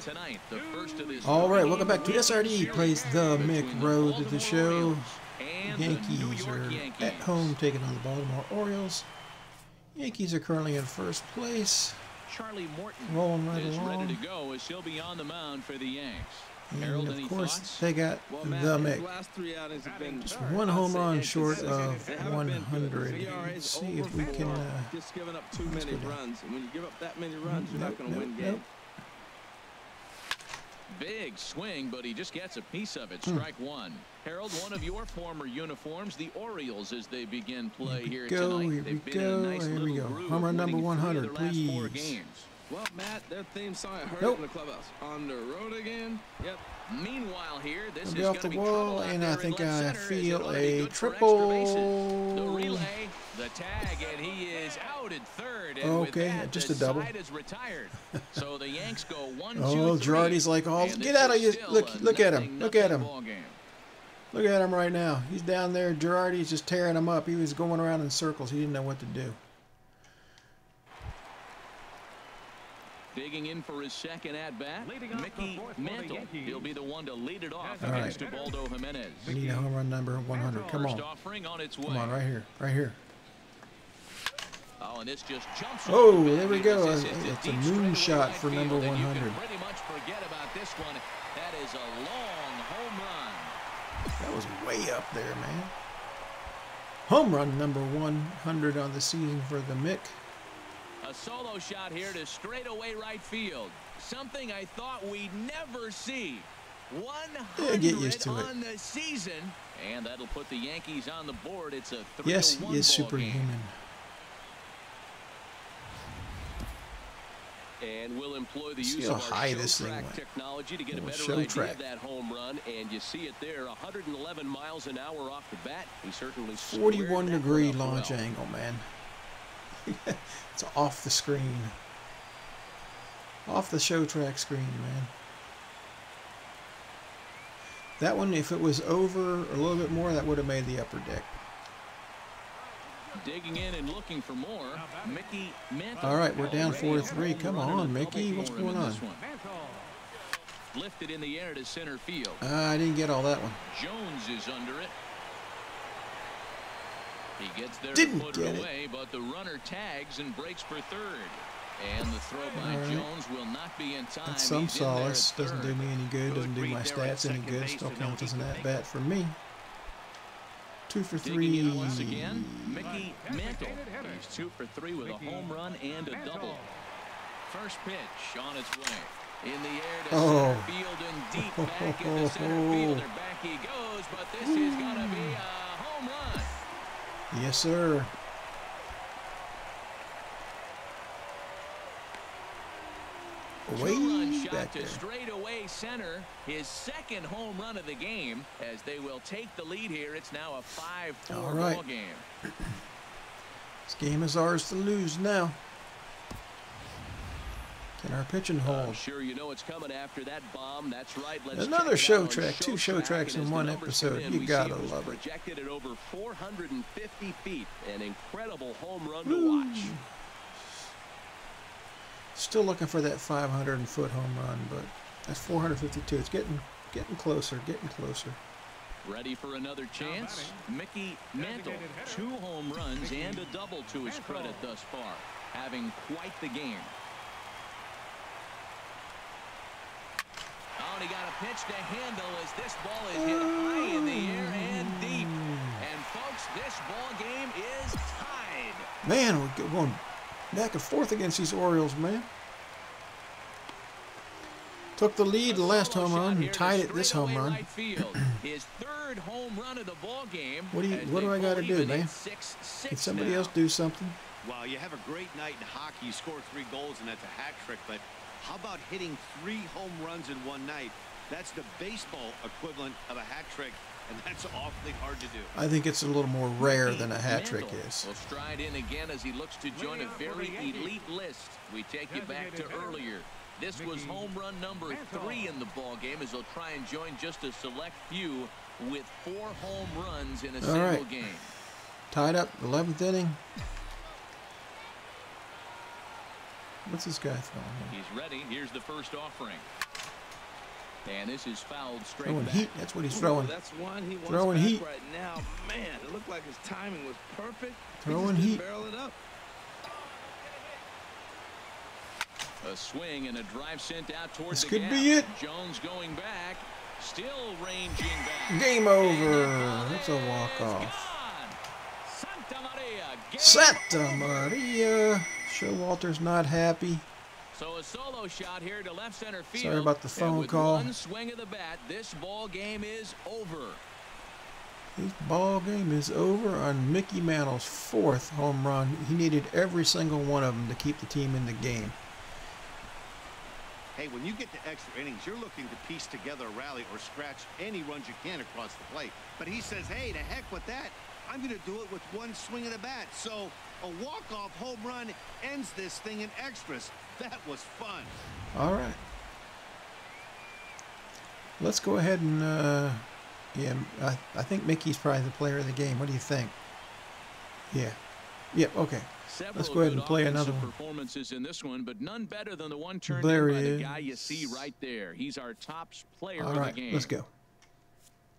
Tonight, the first of this All right, welcome back to SRD plays the Mick the Road to the show. Orioles and the New Yankees are Yankees. at home taking on the Baltimore Orioles. Yankees are currently in first place. Charlie Morton Rolling right is along. ready to go as he'll be on the mound for the Yanks. Harold, And any of course, thoughts? they got Well, the Matt, his Mick. last three have been Just one home run short of They haven't been good. 100. His ERA is Let's see if we can, uh, just giving up too many runs, when you give up that many runs, you're Nope, not going to win games. Big swing, but he just gets a piece of it. Hmm. Strike one. Harold, one of your former uniforms, the Orioles, as they begin play here go, tonight. here we They've a go, nice here we go. groove, Home run number winning three of 100, their four please. Well, Matt, their theme song I heard Nope. in the clubhouse. On the road again. Yep. Meanwhile, here this is going off to the be wall, trouble and I think I feel it ought to be a extra. The triple. relay, the tag, and he is out at third. And Okay, that, just a double. Is retired. so the Yanks go one, Oh, two, Girardi's like, oh, get out of you. Look- look at him. Look at him. Look at him right now. He's down there. Girardi's just tearing him up. He was going around in circles. He didn't know what to do. Digging in for his second at bat, Leading Mickey fourth Mantle. He'll be the one to lead it off All against right. Ubaldo Jimenez. We need a home run number 100. Come on. offering on its way. Come on, right here. Right here. Oh, and this just jumps. Oh, the there we go. because this It's a deep moonshot right for number field, and can 100. pretty much forget about this one. That is a long home run. That was way up there, man. Home run number 100 on the season for the Mick. A solo shot here to straightaway right field. Something I thought we'd never see. 100 Yeah, get used to it. on the season, and that'll put the Yankees on the board. It's a three Yes, he is superhuman. And we'll employ the See use of our high show track technology to get a better idea track. of that home run. And you see it there, 111 miles an hour off the bat. He certainly 41 degree launch well. angle, man. it's off the screen. Off the show track screen, man. That one, if it was over a little bit more, that would have made the upper deck. Digging in and looking for more, Mickey Mantle. All right, we're down Already a 4-3. Come on, Mickey. What's going on? this one. Mantle. Lifted in the air to center field. Uh, I didn't get all that one. Jones is under it. He gets there Didn't to put get it it. away, but the runner tags and breaks for third. And the throw by All right. Jones will not be in time. That's some He's in solace. Doesn't do me any good. Doesn't do my read there at stats any good. Still counts as an could at bat for me. Two for three. once again, Mickey Mantle. He's two for three with a home run and a double. First pitch on its way. In the air to Oh. center field and deep back into center field. And back he goes, but this is going to be a home run. Yes, sir. Way shot back to there. straightaway center. His second home run of the game as they will take the lead here. It's now a 5-4 All right. ball game. This game is ours to lose now. Can our pitching I'm sure you know what's coming after that bomb. That's right. Let's Another check it show track, two show tracks in one episode. in, You gotta see it was love it. Projected at over 450 feet. An incredible home run to watch. Still looking for that 500 foot home run, but that's 452. It's getting getting closer, getting closer. Ready for another chance? Mickey Mantle. Two home runs and a double to his credit thus far. Having quite the game. Oh, and he got a pitch to handle as this ball is hit high in the air and deep. And folks, this ball game is tied. Man, we're going back and forth against these Orioles, man. Took the lead the last solo home run and tied it this home run. His third home run of the ball game. What do you- what do I gotta do, man? six, six Can somebody now. else do something? Well, you have a great night in hockey. You score three goals, and that's a hat trick. But how about hitting three home runs in one night? That's the baseball equivalent of a hat trick, and that's awfully hard to do. I think it's a little more rare than a hat Mantle trick is. Will stride in again as he looks to join a very elite list. We take you back to earlier. This was home run number three in the ball game as he'll try and join just a select few with four home runs in a All single right. game. Tied up, 11th inning. What's this guy throwing? here? He's ready. Here's the first offering. And this is fouled straight Throwing back. heat. That's what he's Ooh, throwing. That's one he wants Throwing heat. right now. Man, it looked like his timing was perfect. Throwing he heat. Barrel it up. A swing and a drive sent out towards This the could gap. be it. Jones going back. Still ranging back. Game over. ball That's a walk-off. gone. Santa Maria. Santa Maria. Showalter's not happy. So a solo shot here to left center field. Sorry about the phone call. One swing of the bat. This ball game is over. This ball game is over on Mickey Mantle's fourth home run. He needed every single one of them to keep the team in the game. Hey, when you get to extra innings, you're looking to piece together a rally or scratch any runs you can across the plate. But he says, hey, to heck with that. I'm going to do it with one swing of the bat. So a walk-off home run ends this thing in extras. That was fun. All right. Let's go ahead and, uh, yeah, I, I think Mickey's probably the player of the game. What do you think? Yeah. Yep, okay. Several Let's go ahead and play another one. performances in this one, but none better than the one turned There in by he the guy you is. see right there. He's our top player All of right, the game. let's go.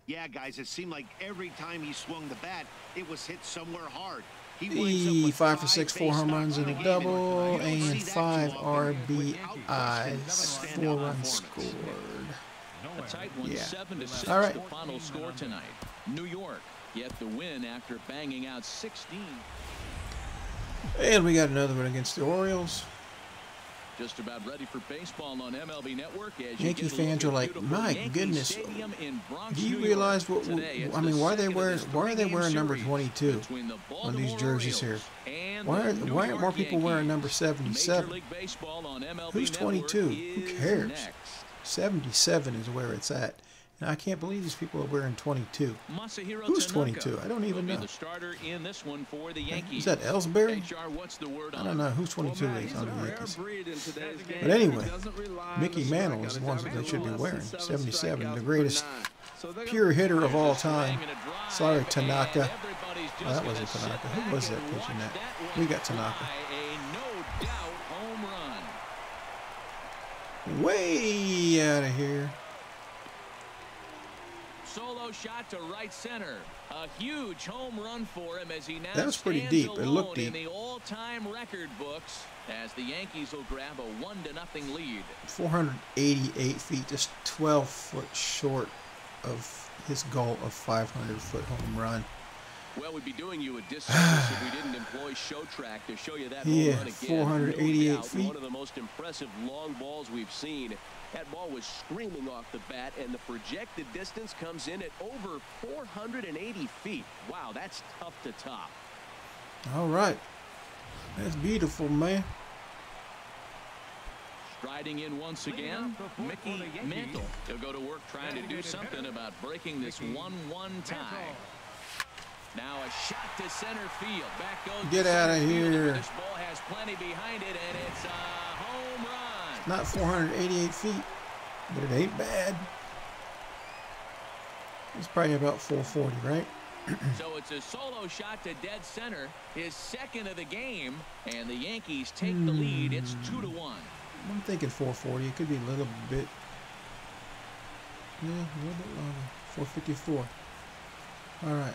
Yeah, guys, it seemed like every time he swung the bat, it was hit somewhere hard. He E five for six, four base home runs and a a double, You don't see and five. RBIs, four runs scored. A tight one, Yeah. seven to six. All right. The final score tonight. New York get the win after banging out 16. And we got another one against the Orioles. Just about ready for baseball on MLB Network. As you Yankee get a look fans are like, "My Yankee goodness, Bronx, Do you realize what? Today, I mean, why are they wearing? Why are they wearing number 22 the on these jerseys here? Why are why aren't more people wearing number 77? League Baseball on MLB Who's 22? Who cares? next. 77 is where it's at. And I can't believe these people are wearing 22. Masahiro Who's Tanaka 22? I don't even know. the starter in this one for the Yankees. Is that Ellsbury? HR, what's the word I don't know who's 22 Well, is on the Yankees. breed in today's game. But anyway, He doesn't rely on Mickey Mantle is the ones that they should be wearing. 77, the greatest. So Pure hitter of all time. and a drive, Sorry, Tanaka. Oh, that wasn't Tanaka. Who was that pitching that? We got Tanaka. no doubt home run. Way out of here. Solo shot to right center. A huge home run for him as he now That was pretty deep. It looked alone in deep. the all-time record books as the Yankees will grab a one to nothing lead. 488 feet, just 12 foot short of his goal of 500 foot home run. Well, we'd be doing you a disservice if we didn't employ show track to show you that Yeah, run again. 488 no feet. One of the most impressive long balls we've seen. That ball was screaming off the bat, and the projected distance comes in at over 480 feet. Wow, that's tough to top. All right. That's beautiful, man. Striding in once again, Mickey Mantle. He'll go to work trying to do something about breaking this 1-1 tie. Now a shot to center field. Back goes Get out of here. This ball has plenty behind it, and it's a home run. Not 488 feet, but it ain't bad. It's probably about 440, right? So it's a solo shot to dead center, his second of the game, and the Yankees take the lead. It's two to one. I'm thinking 440. It could be a little bit. Yeah, a little bit longer. 454. All right.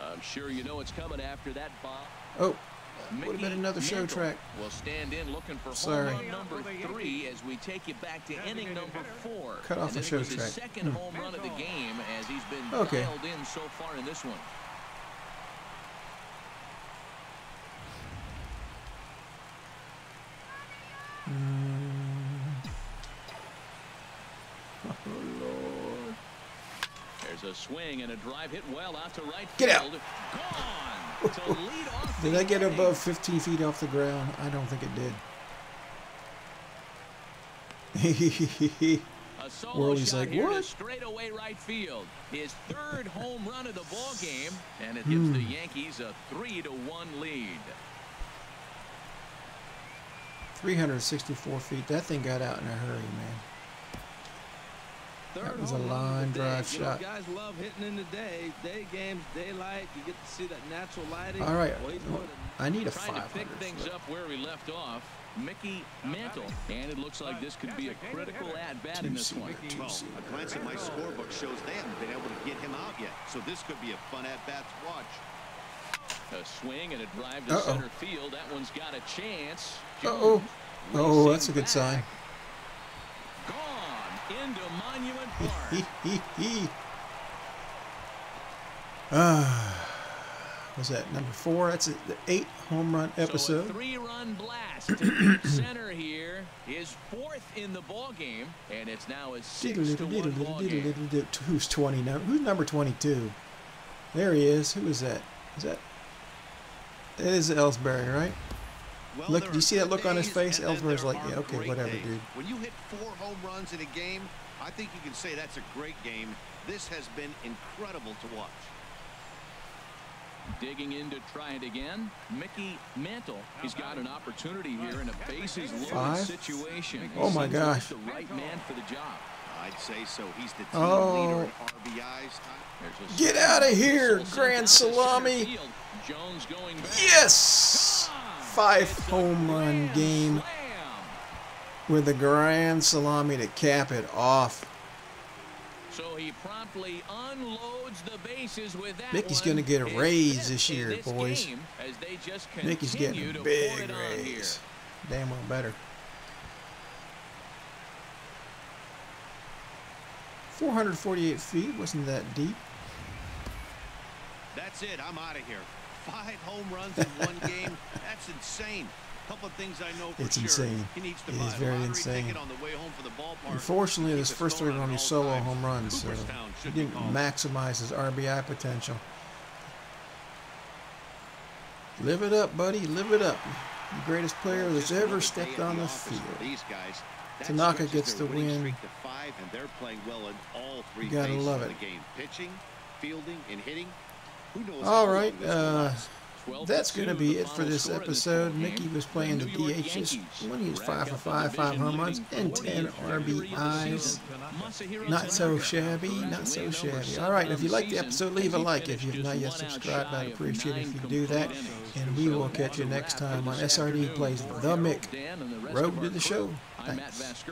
I'm sure you know what's coming after that bomb. Oh, would have Mickey been another show Mantle track. will stand in looking for Sorry. home run number three as we take you back to inning number four. Cut off and the show track. second Hmm. home run of the game as he's been Okay. dialed in so far in this one. A swing and a drive hit well out to right Get out. field. Gone to lead off Did the that get above 15 feet off the ground? I don't think it did. A Worley's like, here to "What?" straightaway right field. His third home run of the ball game, and it gives the Hmm. Yankees a three to one lead. 364 feet. That thing got out in a hurry, man. Third That was a home run of the line day. drive You know, shot. guys love hitting in the day. Day games, daylight. You get to see that natural lighting. All right. Well, he's put it- I need a Trying to pick things foot. up where we left off. Mickey Mantle. And it looks like this could be a critical at-bat in this one. Well, a glance at my scorebook shows they haven't been able to get him out yet. So this could be a fun at-bat to watch. A swing and a drive to Uh-oh. center field. That one's got a chance. Uh-oh. Oh, that's a good sign. Into Monument Park. Ah, was that number four? That's a, the eight home run So a episode. three-run blast center here is fourth in the ball game, and it's now a six to one ball game. Who's twenty now? Who's number twenty-two? There he is. Who is that? Is that? That is Ellsbury, right? Well, Look, do you see that look on his face? and then Ellsbury's there like, yeah, okay, whatever, days. dude. When you hit four home runs in a game, I think you can say that's a great game. This has been incredible to watch. Digging in to try it again, Mickey Mantle. He's got an opportunity here in a bases loaded situation. Oh, my Seems gosh. The right man for the job. I'd say so. He's the team Oh. leader in RBIs. There's a Get out of here, grand out to center salami. Jones going back. Yes! Five home run game with a grand salami to cap it off. So he promptly unloads the bases with that Mickey's gonna get a raise this year, this boys. game As they just Mickey's continue getting to a big it on here. raise. Damn well better. 448 feet, wasn't that deep? That's it. I'm out of here. Five home runs in one game. That's insane. A Couple of things I know for It's sure. insane. He needs to It buy is very insane. on the way home for the ballpark. Unfortunately, his first three were on only solo home runs, so he didn't maximize his RBI potential. Live it up, buddy. Live it up. The greatest player that's ever stepped on the field. These guys. Tanaka gets the win. five, and they're playing well in all three You gotta love of it. the game. Pitching, fielding, and hitting. All right, long this will uh, That's going to be it for this episode. Mickey was playing the DHs York DH this Yankees when he was 5 for 5, 5 home runs, and 10 40th victory of the RBIs. Not so shabby, not so shabby. All right, if you liked the episode, leave a like. If you've not yet subscribed, I'd appreciate it if you do that. And we will catch you next time on SRD. Plays The Mick. Dan, and the rest Road to the show. I'm Matt Thanks.